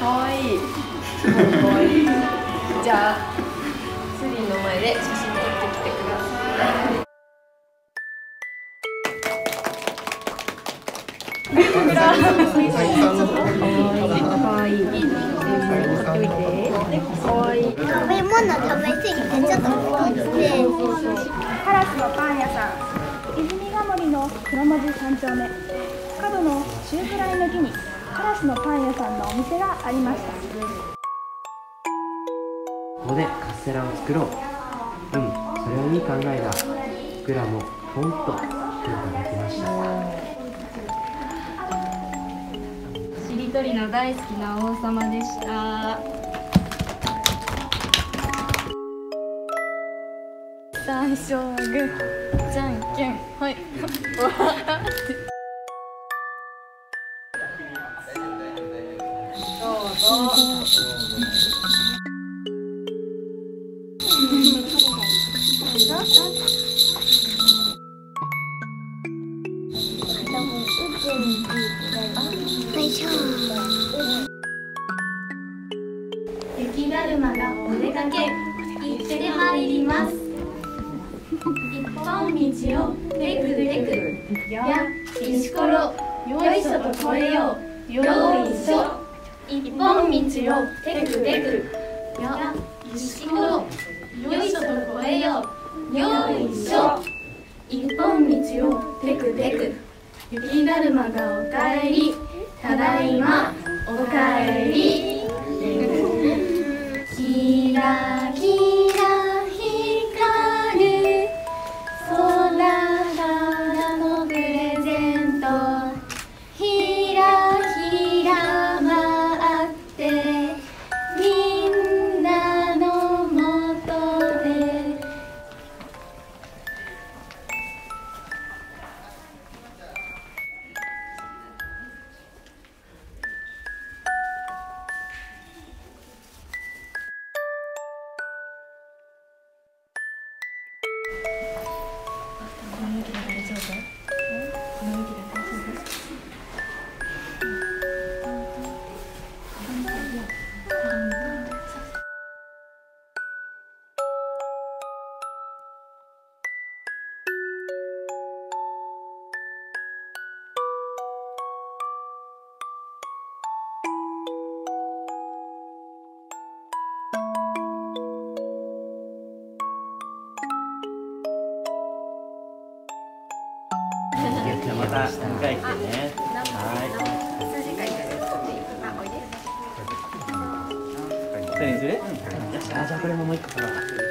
かわいい。かわいい。じゃあ、スリーの前で写真撮ってきてください。い。い。食べ物食べ過ぎてちょっと太って。カラスのパン屋さん。泉ヶ森の黒文字三丁目。角の中くらいの木にカラスのパン屋さんのお店がありました。ここでカステラを作ろう。うんそれはいい考えだ。僕らもポンと評価できました。しりとりの大好きな王様でした最初はグーじゃんけん。はい。よいしょ雪だるまがお出かけ行ってまいります一本道をテクテクや石ころよいしょと越えよう。よいしょ。一本道をテクテクや石ころよいしょと越えよう。よいしょ。一本道をテクテク雪だるまがおかえりただいまおかえり。た2回来てね。はい。てあるあおいで。すじゃあこれももう一個